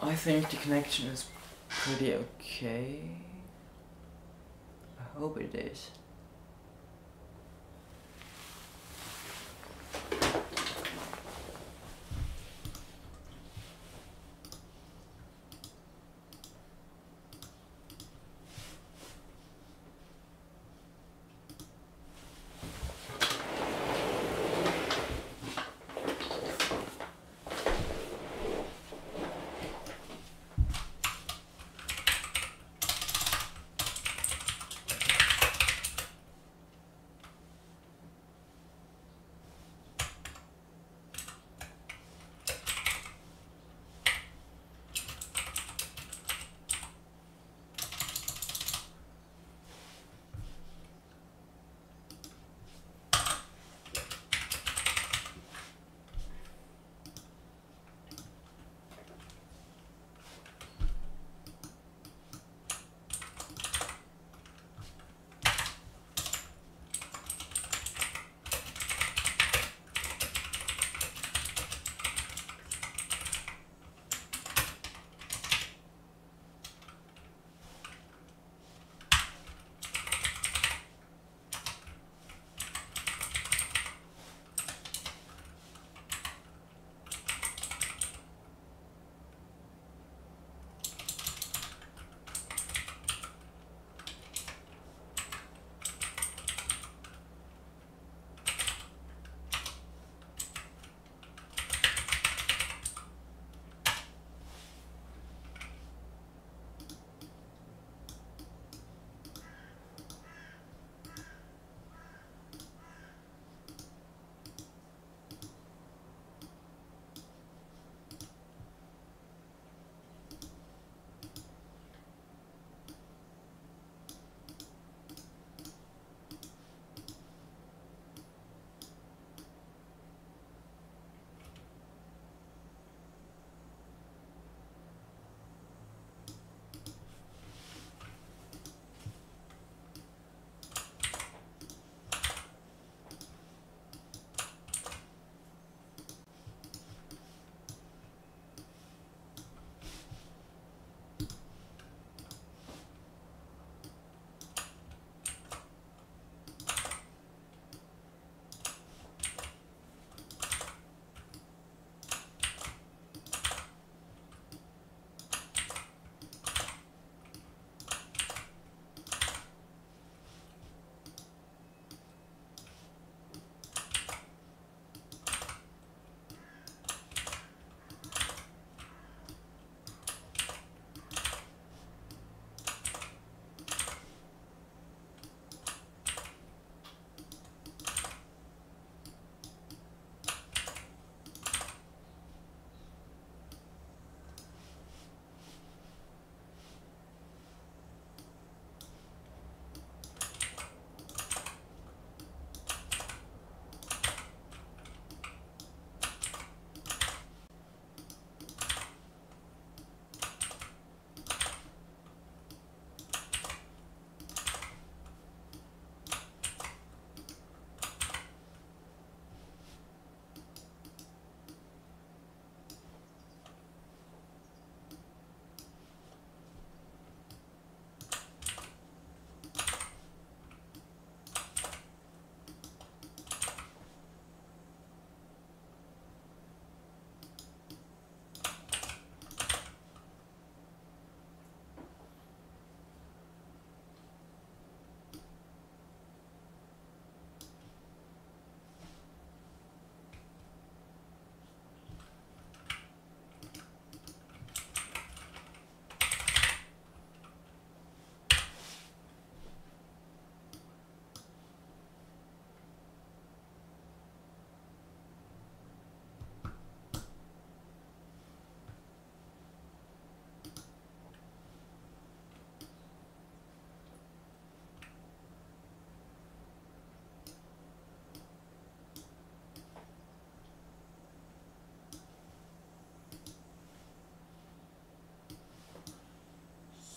I think the connection is pretty okay. I hope it is.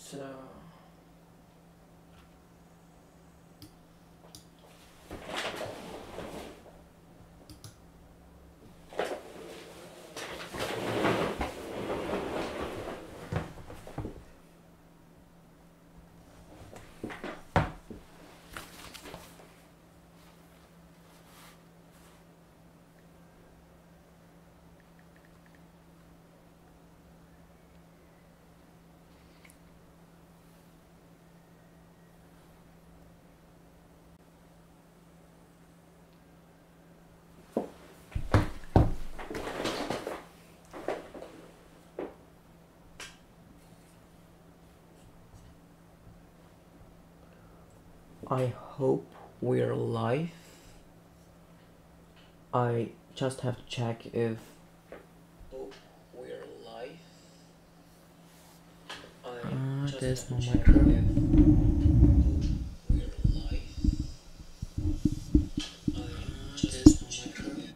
So I hope we're live. I just have to check if oh, we're live. I Uh, just there's no micro. if we're live. I just there's no check micro. if-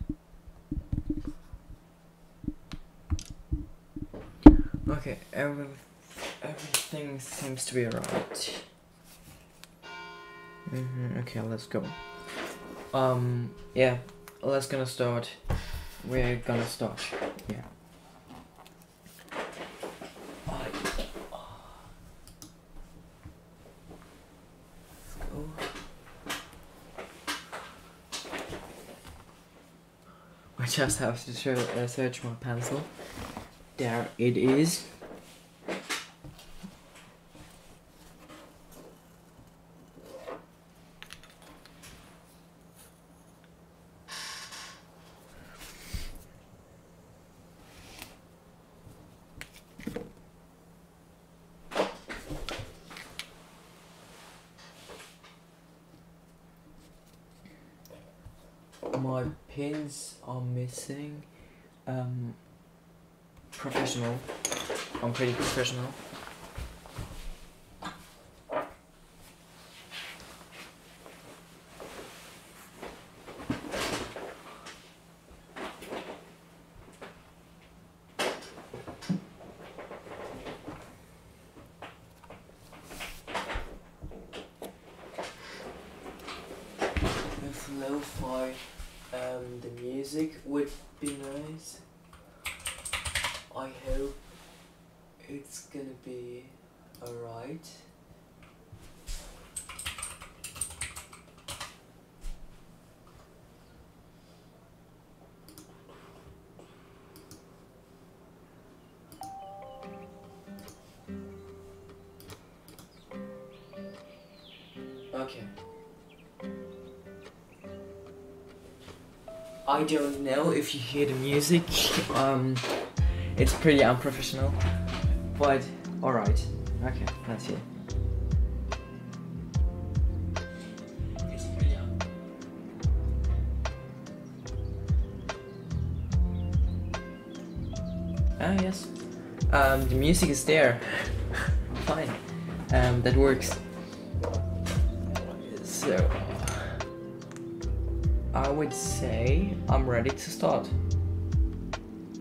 Okay, every, everything seems to be alright. hmm okay, let's go. Um, yeah, let's gonna start. We're gonna start. Yeah. I- I just have to show, uh, search my pencil. There it is. I don't know if you hear the music. Um, it's pretty unprofessional, but all right. Okay, let's hear. It's pretty un- Ah yes. Um, the music is there. Fine. Um, that works. I would say I'm ready to start.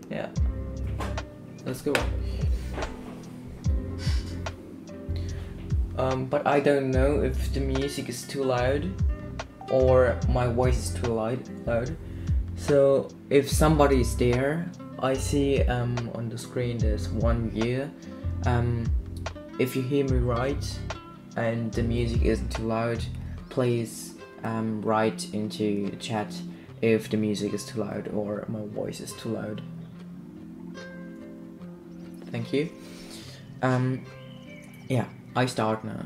Yeah. Let's go. Um, but I don't know if the music is too loud or my voice is too loud. So if somebody is there, I see um, on the screen there's one year. Um, if you hear me right and the music isn't too loud, please um, write into the chat if the music is too loud or my voice is too loud. Thank you. Um, yeah, I start now.